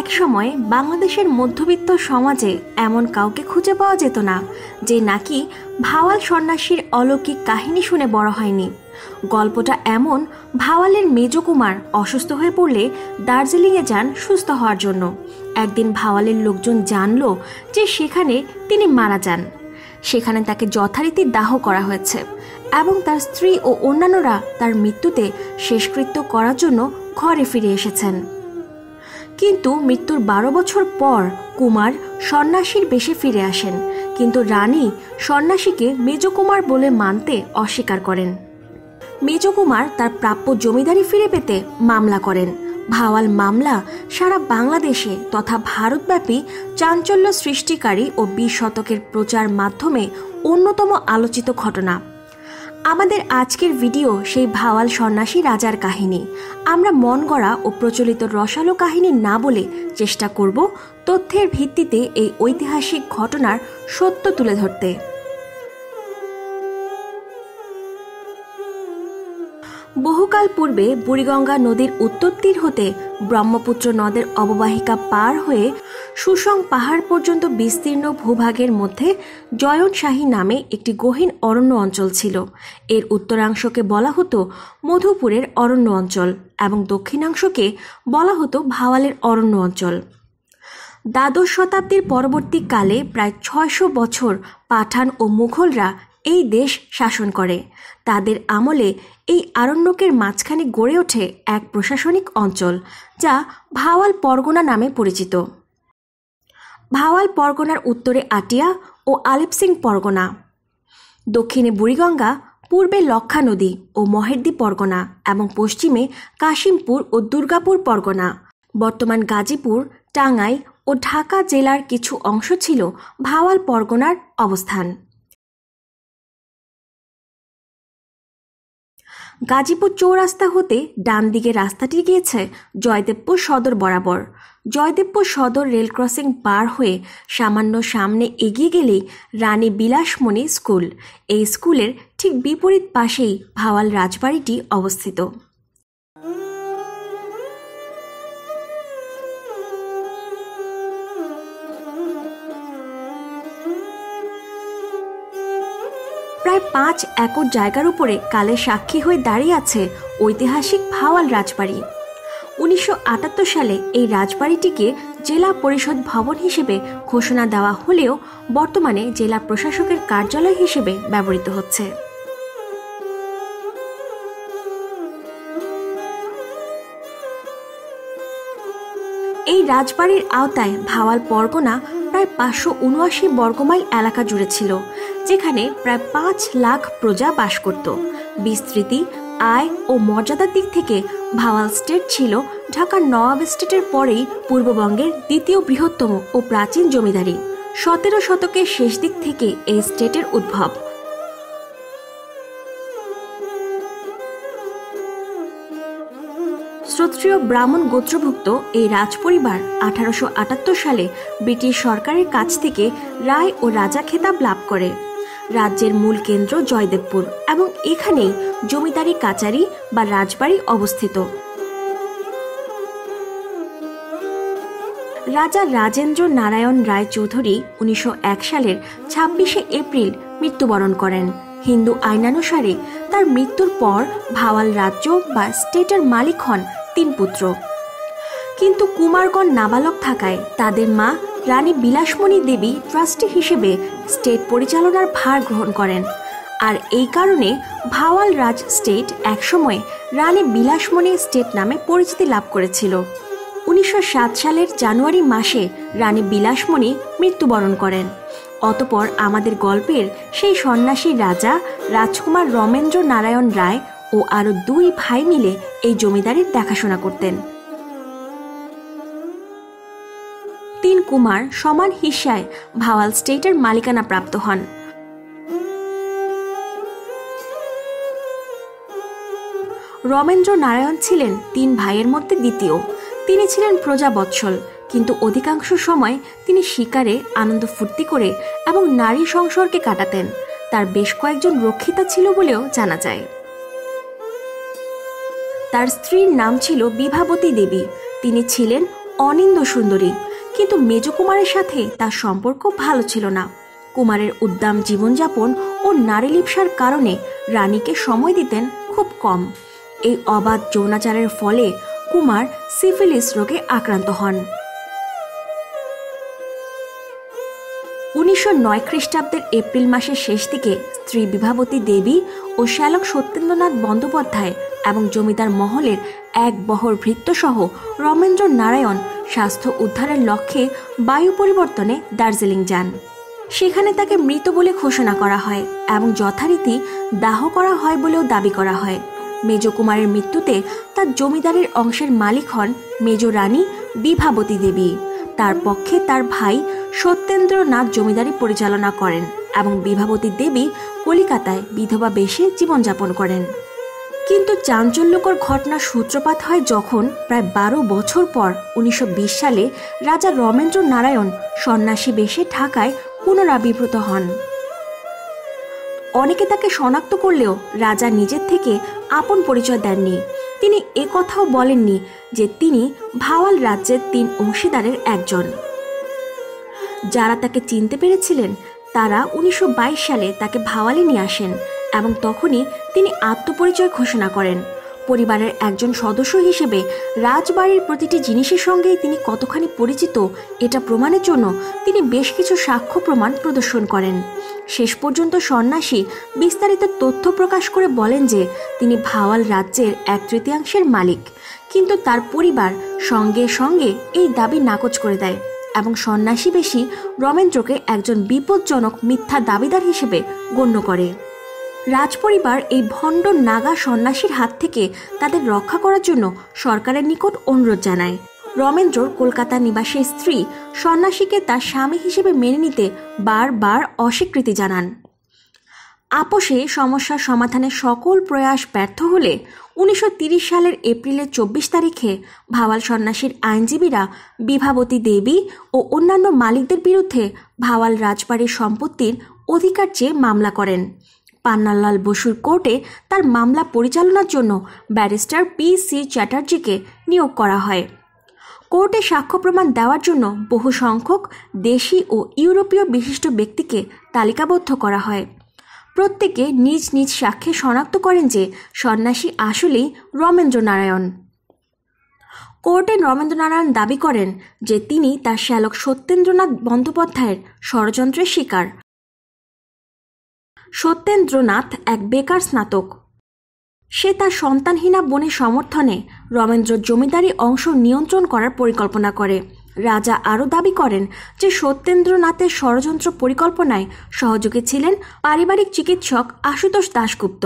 একসময় বাংলাদেশের মধ্যবিত্ত সমাজে এমন কাউকে খুঁজে পাওয়া যেত না, যে নাকি ভাওয়াল সন্ন্যাসীর অলৌকিক কাহিনী শুনে বড় হয়নি। গল্পটা এমন, ভাওয়ালের মেজকুমার অসুস্থ হয়ে পড়লে দার্জিলিংয়ে যান সুস্থ হওয়ার জন্য। একদিন ভাওয়ালের লোকজন জানল যে সেখানে তিনি মারা যান। সেখানে তাকে যথারীতি দাহ করা হয়েছে এবং তার স্ত্রী ও অন্যান্যরা তার মৃত্যুতে শেষকৃত্য করার জন্য ঘরে ফিরে এসেছেন। কিন্তু মৃত্যুর বারো বছর পর কুমার সন্ন্যাসীর বেশে ফিরে আসেন। কিন্তু রানী সন্ন্যাসীকে মেজকুমার বলে মানতে অস্বীকার করেন। মেজকুমার তার প্রাপ্য জমিদারি ফিরে পেতে মামলা করেন। ভাওয়াল মামলা সারা বাংলাদেশে তথা ভারতব্যাপী চাঞ্চল্য সৃষ্টিকারী ও বিশ শতকের প্রচার মাধ্যমে অন্যতম আলোচিত ঘটনা। আমাদের আজকের ভিডিও সেই ভাওয়াল সন্ন্যাসী রাজার কাহিনী। আমরা মন গড়া ও প্রচলিত রসালো কাহিনী না বলে চেষ্টা করব তথ্যের ভিত্তিতে এই ঐতিহাসিক ঘটনার সত্য তুলে ধরতে। বহুকাল পূর্বে বুড়িগঙ্গা নদীর উত্তর তীর হতে ব্রহ্মপুত্র নদের অববাহিকা পার হয়ে সুসং পাহাড় পর্যন্ত বিস্তীর্ণ ভূভাগের মধ্যে জয়নশাহী নামে একটি গহীন অরণ্য অঞ্চল ছিল। এর উত্তরাংশকে বলা হতো মধুপুরের অরণ্য অঞ্চল এবং দক্ষিণাংশকে বলা হতো ভাওয়ালের অরণ্য অঞ্চল। দ্বাদশ শতাব্দীর পরবর্তীকালে প্রায় ছয়শো বছর পাঠান ও মুঘলরা এই দেশ শাসন করে। তাদের আমলে এই আরণ্যকের মাঝখানে গড়ে ওঠে এক প্রশাসনিক অঞ্চল, যা ভাওয়াল পরগনা নামে পরিচিত। ভাওয়াল পরগনার উত্তরে আটিয়া ও আলিপসিং পরগনা। দক্ষিণে বুড়িগঙ্গা, পূর্বে লক্ষা নদী ও মহেরদি পরগনা এবং পশ্চিমে কাশিমপুর ও দুর্গাপুর পরগনা। বর্তমান গাজীপুর, টাঙ্গাই ও ঢাকা জেলার কিছু অংশ ছিল ভাওয়াল পরগনার অবস্থান। গাজীপুর চৌরাস্তা হতে ডান দিকে রাস্তাটি গিয়েছে জয়দেবপুর সদর বরাবর। জয়দেবপুর সদর রেল ক্রসিং পার হয়ে সামান্য সামনে এগিয়ে গেলেই রানী বিলাসমণি স্কুল। এই স্কুলের ঠিক বিপরীত পাশেই ভাওয়াল রাজবাড়িটি অবস্থিত। পাঁচ একর জায়গার উপরে কালে সাক্ষী হয়ে দাঁড়িয়ে আছে ঐতিহাসিক ভাওয়াল রাজবাড়ি। উনিশশো সালে এই রাজবাড়িটিকে জেলা পরিষদ ভবন হিসেবে ঘোষণা দেওয়া হলেও বর্তমানে জেলা প্রশাসকের কার্যালয় হিসেবে ব্যবহৃত হচ্ছে। এই রাজবাড়ির আওতায় ভাওয়াল পরগনা প্রায় পাঁচশো উনআশি বর্গমাইল এলাকা জুড়ে ছিল, যেখানে প্রায় পাঁচ লাখ প্রজা বাস করত। বিস্তৃতি, আয় ও মর্যাদার দিক থেকে ভাওয়াল স্টেট ছিল ঢাকার নওয়াব স্টেটের পরেই পূর্ববঙ্গের দ্বিতীয় বৃহত্তম ও প্রাচীন জমিদারি। সতেরো শতকের শেষ দিক থেকে এই স্টেটের উদ্ভব। শ্রোত্রিয় ব্রাহ্মণ গোত্রভুক্ত এই রাজপরিবার আঠারোশো আটাত্তর সালে ব্রিটিশ সরকারের কাছ থেকে রায় ও রাজা খেতাব লাভ করে। রাজ্যের মূল কেন্দ্র জয়দেবপুর এবং এখানেই জমিদারি কাচারি বা রাজবাড়ি অবস্থিত। রাজা রাজেন্দ্র নারায়ণ রায় চৌধুরী উনিশশো এক সালের ছাব্বিশে এপ্রিল মৃত্যুবরণ করেন। হিন্দু আইনানুসারে তার মৃত্যুর পর ভাওয়াল রাজ্য বা স্টেটের মালিক হন তিন পুত্র। কিন্তু কুমারগণ নাবালক থাকায় তাদের মা রানী বিলাসমণি দেবী ট্রাস্টি হিসেবে স্টেট পরিচালনার ভার গ্রহণ করেন। আর এই কারণে ভাওয়াল রাজ স্টেট একসময় রানী বিলাসমণি স্টেট নামে পরিচিতি লাভ করেছিল। উনিশশো সাত সালের জানুয়ারি মাসে রানী বিলাসমণি মৃত্যুবরণ করেন। অতপর আমাদের গল্পের সেই সন্ন্যাসী রাজা রাজকুমার রমেন্দ্র নারায়ণ রায় ও আরও দুই ভাই মিলে এই জমিদারির দেখাশোনা করতেন। তিন কুমার সমান হিসায় ভাওয়াল স্টেটের মালিকানা প্রাপ্ত হন। রমেন্দ্র নারায়ণ ছিলেন তিন ভাইয়ের মধ্যে দ্বিতীয়। তিনি ছিলেন প্রজাবৎসল, কিন্তু অধিকাংশ সময় তিনি শিকারে, আনন্দ ফুর্তি করে এবং নারী সংসর্গে কাটাতেন। তার বেশ কয়েকজন রক্ষিতা ছিল বলেও জানা যায়। তার স্ত্রীর নাম ছিল বিভাবতী দেবী। তিনি ছিলেন অনিন্দ সুন্দরী, কিন্তু মেজ কুমারের সাথে তার সম্পর্ক ভালো ছিল না। কুমারের উদ্দাম জীবনযাপন ও নারী লিপসার কারণে রানীকে সময় দিতেন খুব কম। এই অবাধ যৌনাচারের ফলে কুমার সিফিলিস রোগে আক্রান্ত হন। উনিশশো নয় খ্রিস্টাব্দের এপ্রিল মাসের শেষ দিকে স্ত্রী বিভাবতী দেবী ও শ্যালক সত্যেন্দ্রনাথ বন্দ্যোপাধ্যায় এবং জমিদার মহলের এক বহর ভৃত্যসহ রমেন্দ্র নারায়ণ স্বাস্থ্য উদ্ধারের লক্ষ্যে বায়ু পরিবর্তনে দার্জিলিং যান। সেখানে তাকে মৃত বলে ঘোষণা করা হয় এবং যথারীতি দাহ করা হয় বলেও দাবি করা হয়। মেজ কুমারের মৃত্যুতে তার জমিদারের অংশের মালিক হন মেজ রানী বিভাবতী দেবী। তার পক্ষে তার ভাই সত্যেন্দ্রনাথ জমিদারি পরিচালনা করেন এবং বিভাবতী দেবী কলিকাতায় বিধবা বেশে জীবনযাপন করেন। কিন্তু চাঞ্চল্যকর ঘটনার সূত্রপাত হয় যখন প্রায় বারো বছর পর উনিশশো বিশ সালে রাজা রমেন্দ্র নারায়ণ সন্ন্যাসী বেশে ঢাকায় পুনরাবির্ভূত হন। অনেকে তাকে শনাক্ত করলেও রাজা নিজের থেকে আপন পরিচয় দেননি। তিনি কথাও বলেননি যে তিনি ভাওয়াল রাজ্যের তিন অংশীদারের একজন। যারা তাকে চিনতে পেরেছিলেন, তারা উনিশশো বাইশ সালে তাকে ভাওয়ালে নিয়ে আসেন এবং তখনই তিনি আত্মপরিচয় ঘোষণা করেন। পরিবারের একজন সদস্য হিসেবে রাজবাড়ির প্রতিটি জিনিসের সঙ্গেই তিনি কতখানি পরিচিত, এটা প্রমাণের জন্য তিনি বেশ কিছু সাক্ষ্য প্রমাণ প্রদর্শন করেন। শেষ পর্যন্ত সন্ন্যাসী বিস্তারিত তথ্য প্রকাশ করে বলেন যে, তিনি ভাওয়াল রাজ্যের এক তৃতীয়াংশের মালিক, কিন্তু তার পরিবার সঙ্গে সঙ্গে এই দাবি নাকচ করে দেয় এবং সন্ন্যাসী বেশি রমেন্দ্রকে একজন বিপজ্জনক মিথ্যা দাবিদার হিসেবে গণ্য করে। রাজপরিবার এই ভণ্ড নাগা সন্ন্যাসীর হাত থেকে তাদের রক্ষা করার জন্য সরকারের নিকট অনুরোধ জানায়। রমেন্দ্রর কলকাতা নিবাসী স্ত্রী সন্ন্যাসীকে তার স্বামী হিসেবে মেনে নিতে বারবার অস্বীকৃতি জানান। আপোষে সমস্যার সমাধানের সকল প্রয়াস ব্যর্থ হলে উনিশশো সালের এপ্রিলের চব্বিশ তারিখে ভাওয়াল সন্ন্যাসীর আইনজীবীরা বিভাবতী দেবী ও অন্যান্য মালিকদের বিরুদ্ধে ভাওয়াল রাজবাড়ির সম্পত্তির অধিকার চেয়ে মামলা করেন। পান্নালাল বসুর কোর্টে তার মামলা পরিচালনার জন্য ব্যারিস্টার পি সি চ্যাটার্জিকে নিয়োগ করা হয়। কোর্টে সাক্ষ্য প্রমাণ দেওয়ার জন্য বহু সংখ্যক দেশি ও ইউরোপীয় বিশিষ্ট ব্যক্তিকে তালিকাবদ্ধ করা হয়। প্রত্যেকে নিজ নিজ সাক্ষ্যে শনাক্ত করেন যে সন্ন্যাসী আসলেই রমেন্দ্রনারায়ণ। কোর্টে রমেন্দ্রনারায়ণ দাবি করেন যে তিনি তার শ্যালক সত্যেন্দ্রনাথ বন্দ্যোপাধ্যায়ের ষড়যন্ত্রের শিকার। সত্যেন্দ্রনাথ এক বেকার স্নাতক। সে তার সন্তানহীনা বোনের সমর্থনে রমেন্দ্র জমিদারি অংশ নিয়ন্ত্রণ করার পরিকল্পনা করে। রাজা আরও দাবি করেন যে সত্যেন্দ্রনাথের ষড়যন্ত্র পরিকল্পনায় সহযোগী ছিলেন পারিবারিক চিকিৎসক আশুতোষ দাশগুপ্ত।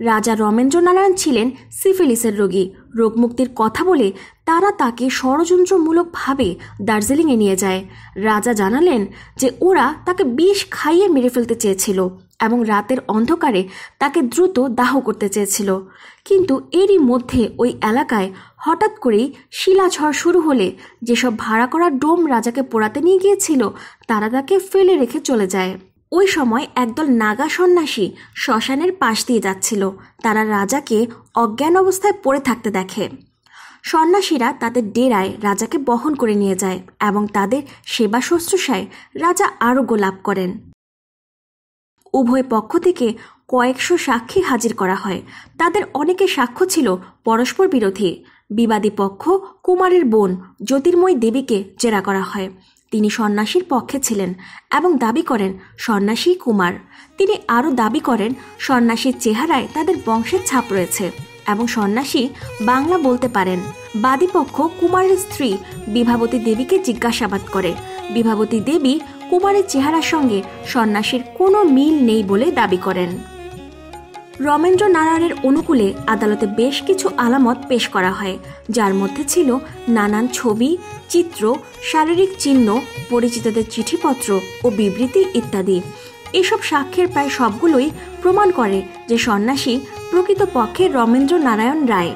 রাজা রমেন্দ্রনারায়ণ ছিলেন সিফিলিসের রোগী। রোগমুক্তির কথা বলে তারা তাকে ষড়যন্ত্রমূলকভাবে দার্জিলিংয়ে নিয়ে যায়। রাজা জানালেন যে ওরা তাকে বিষ খাইয়ে মেরে ফেলতে চেয়েছিল। এবং রাতের অন্ধকারে তাকে দ্রুত দাহ করতে চেয়েছিল। কিন্তু এরই মধ্যে ওই এলাকায় হঠাৎ করেই শিলাঝড় শুরু হলে যেসব ভাড়া করা ডোম রাজাকে পোড়াতে নিয়ে গিয়েছিল, তারা তাকে ফেলে রেখে চলে যায়। ওই সময় একদল নাগা সন্ন্যাসী শ্মশানের পাশ দিয়ে যাচ্ছিল। তারা রাজাকে অজ্ঞান অবস্থায় পড়ে থাকতে দেখে। সন্ন্যাসীরা তাদের ডেরায় রাজাকে বহন করে নিয়ে যায় এবং তাদের সেবা শুশ্রূষায় রাজা আরোগ্য লাভ করেন। উভয় পক্ষ থেকে কয়েকশো সাক্ষী হাজির করা হয়। তাদের অনেকে সাক্ষ্য ছিল পরস্পর বিরোধী। বিবাদী পক্ষ কুমারের বোন জ্যোতির্ময় দেবীকে জেরা করা হয়। তিনি সন্ন্যাসীর পক্ষে ছিলেন এবং দাবি করেন সন্ন্যাসী কুমার। তিনি আরও দাবি করেন সন্ন্যাসীর চেহারায় তাদের বংশের ছাপ রয়েছে এবং সন্ন্যাসী বাংলা বলতে পারেন। বাদীপক্ষ কুমারের স্ত্রী বিভাবতী দেবীকে জিজ্ঞাসাবাদ করে। বিভাবতী দেবী কুমারের চেহারার সঙ্গে সন্ন্যাসীর কোনো মিল নেই বলে দাবি করেন। রমেন্দ্র নারায়ণের অনুকূলে আদালতে বেশ কিছু আলামত পেশ করা হয়, যার মধ্যে ছিল নানান ছবি, চিত্র, শারীরিক চিহ্ন, পরিচিতদের চিঠিপত্র ও বিবৃতি ইত্যাদি। এসব সাক্ষ্যের প্রায় সবগুলোই প্রমাণ করে যে সন্ন্যাসী প্রকৃতপক্ষে রমেন্দ্র নারায়ণ রায়।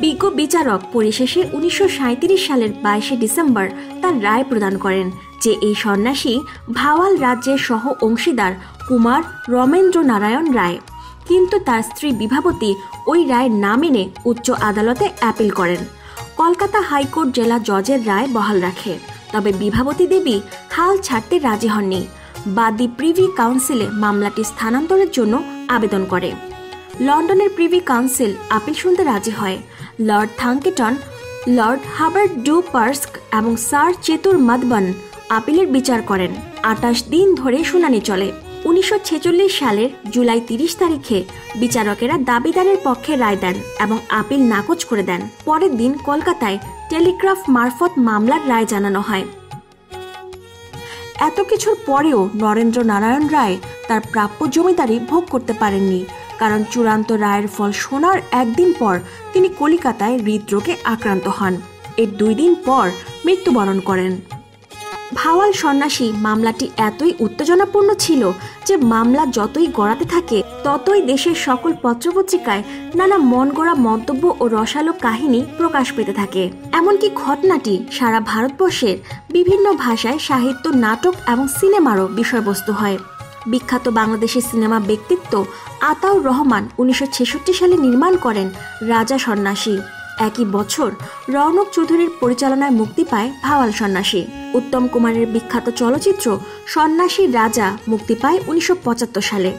বিজ্ঞ বিচারক পরিশেষে উনিশশো সাঁইত্রিশ সালের বাইশে ডিসেম্বর তার রায় প্রদান করেন যে এই সন্ন্যাসী ভাওয়াল রাজ্যের সহ অংশীদার কুমার রমেন্দ্র নারায়ণ রায়। কিন্তু তার স্ত্রী বিভাবতী ওই রায় না মেনে উচ্চ আদালতে অ্যাপিল করেন। কলকাতা হাইকোর্ট জেলা জজের রায় বহাল রাখে। তবে বিভাবতী দেবী হাল ছাড়তে রাজি হননি। বাদী প্রিভি কাউন্সিলে মামলাটি স্থানান্তরের জন্য আবেদন করে। লন্ডনের প্রিভি কাউন্সিল আপিল শুনতে রাজি হয়। লর্ড থাঙ্কেটন, লর্ড হাবার্ট ডু পার্স্ক এবং স্যার চেতুর মাদবান আপিলের বিচার করেন। আটাশ দিন ধরে শুনানি চলে। উনিশশো ছেচল্লিশ সালের জুলাই তিরিশ তারিখে বিচারকেরা দাবিদারের পক্ষে রায় দেন এবং আপিল নাকচ করে দেন। পরের দিন কলকাতায় টেলিগ্রাফ মারফত মামলার রায় জানানো হয়। এত কিছুর পরেও নরেন্দ্র নারায়ণ রায় তার প্রাপ্য জমিদারি ভোগ করতে পারেননি। কারণ চূড়ান্ত রায়ের ফল শোনার একদিন পর তিনি কলিকাতায় হৃদরোগে আক্রান্ত হন। এর দুই দিন পর মৃত্যুবরণ করেন। ভাওয়াল সন্ন্যাসী মামলাটি এতই উত্তেজনাপূর্ণ ছিল যে মামলা যতই গড়াতে থাকে, ততই দেশের সকল পত্রপত্রিকায় নানা মন গড়া মন্তব্য ও রসালো কাহিনী প্রকাশ পেতে থাকে। এমনকি ঘটনাটি সারা ভারতবর্ষের বিভিন্ন ভাষায় সাহিত্য, নাটক এবং সিনেমারও বিষয়বস্তু হয়। বিখ্যাত বাংলাদেশের সিনেমা ব্যক্তিত্ব আতাউর রহমান উনিশশো ছেষট্টি সালে নির্মাণ করেন রাজা সন্ন্যাসী। একই বছর রৌনক চৌধুরীর পরিচালনায় মুক্তি পায় ভাওয়াল সন্ন্যাসী। উত্তম কুমারের বিখ্যাত চলচ্চিত্র সন্ন্যাসী রাজা মুক্তি পায় উনিশশো পঁচাত্তর সালে।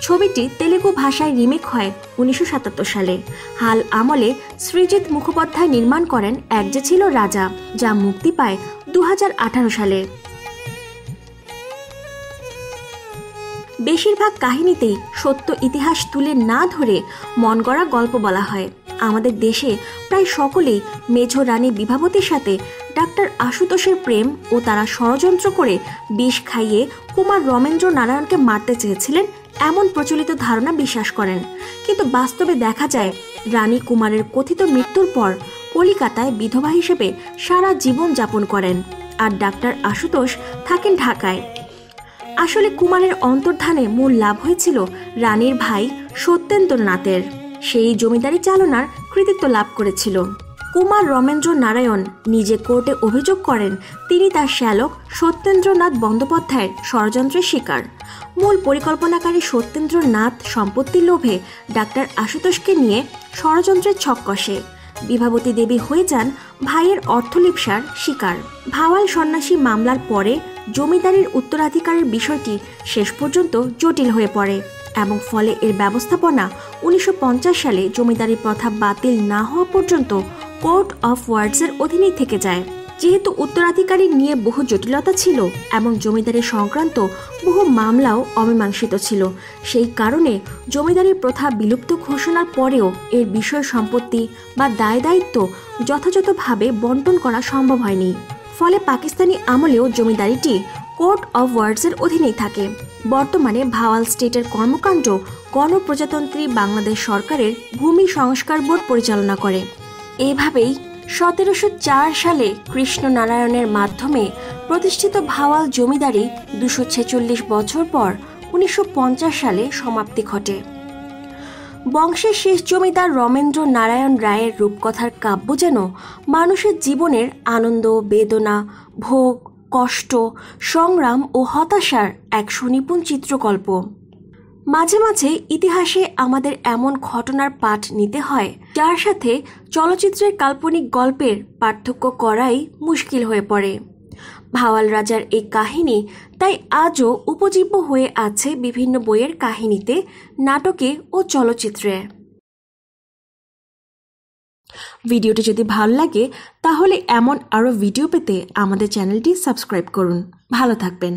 ছবিটি তেলেগু ভাষায় রিমেক হয় উনিশশো সাতাত্তর সালে। হাল আমলে সৃজিৎ মুখোপাধ্যায় নির্মাণ করেন এক যে ছিল রাজা, যা মুক্তি পায় দু হাজার আঠারো সালে। বেশিরভাগ কাহিনীতেই সত্য ইতিহাস তুলে না ধরে মন গড়া গল্প বলা হয়। আমাদের দেশে প্রায় সকলেই মেঝ রানী বিভাবতীর সাথে ডাক্তার আশুতোষের প্রেম ও তারা ষড়যন্ত্র করে বিষ খাইয়ে কুমার রমেন্দ্র নারায়ণকে মারতে চেয়েছিলেন এমন প্রচলিত ধারণা বিশ্বাস করেন। কিন্তু বাস্তবে দেখা যায়, রানী কুমারের কথিত মৃত্যুর পর কলিকাতায় বিধবা হিসেবে সারা জীবন যাপন করেন। আর ডাক্তার আশুতোষ থাকেন ঢাকায়। আসলে কুমারের অন্তর্ধানে মূল লাভ হয়েছিল রানীর ভাই সত্যেন্দ্রনাথের। সেই জমিদারি চালনার কৃতিত্ব লাভ করেছিল। কুমার রমেন্দ্র নারায়ণ নিজে কোর্টে অভিযোগ করেন, তিনি তার শ্যালক সত্যেন্দ্রনাথ বন্দ্যোপাধ্যায়ের ষড়যন্ত্রের শিকার। মূল পরিকল্পনাকারী সত্যেন্দ্রনাথ সম্পত্তির লোভে ডাক্তার আশুতোষকে নিয়ে ষড়যন্ত্রের ছক কষে। বিভাবতী দেবী হয়ে যান ভাইয়ের অর্থলিপসার শিকার। ভাওয়াল সন্ন্যাসী মামলার পরে জমিদারির উত্তরাধিকারের বিষয়টি শেষ পর্যন্ত জটিল হয়ে পড়ে এবং ফলে এর ব্যবস্থাপনা উনিশশো পঞ্চাশ সালে জমিদারি প্রথা বাতিল না হওয়া পর্যন্ত কোর্ট অফ ওয়ার্ডসের অধীনেই থেকে যায়। যেহেতু উত্তরাধিকারী নিয়ে বহু জটিলতা ছিল এবং জমিদারি সংক্রান্ত বহু মামলাও অমীমাংসিত ছিল, সেই কারণে জমিদারি প্রথা বিলুপ্ত ঘোষণার পরেও এর বিষয় সম্পত্তি বা দায় দায়িত্ব যথাযথভাবে বন্টন করা সম্ভব হয়নি। ফলে পাকিস্তানি আমলেও জমিদারিটি কোর্ট অফ ওয়ার্ডসের অধীনেই থাকে। বর্তমানে ভাওয়াল স্টেটের কর্মকাণ্ড গণপ্রজাতন্ত্রী বাংলাদেশ সরকারের ভূমি সংস্কার বোর্ড পরিচালনা করে। এভাবেই সতেরোশো চার সালে কৃষ্ণনারায়ণের মাধ্যমে প্রতিষ্ঠিত ভাওয়াল জমিদারি দুশো ছেচল্লিশ বছর পর উনিশশো পঞ্চাশ সালে সমাপ্তি ঘটে। বংশের শেষ জমিদার রমেন্দ্র নারায়ণ রায়ের রূপকথার কাব্য যেন মানুষের জীবনের আনন্দ, বেদনা, ভোগ, কষ্ট, সংগ্রাম ও হতাশার এক সুনিপুণ চিত্রকল্প। মাঝে মাঝে ইতিহাসে আমাদের এমন ঘটনার পাঠ নিতে হয়, যার সাথে চলচ্চিত্রের কাল্পনিক গল্পের পার্থক্য করাই মুশকিল হয়ে পড়ে। ভাওয়াল রাজার এই কাহিনী তাই আজও উপজীব্য হয়ে আছে বিভিন্ন বইয়ের কাহিনীতে, নাটকে ও চলচ্চিত্রে। ভিডিওটি যদি ভালো লাগে, তাহলে এমন আরও ভিডিও পেতে আমাদের চ্যানেলটি সাবস্ক্রাইব করুন। ভালো থাকবেন।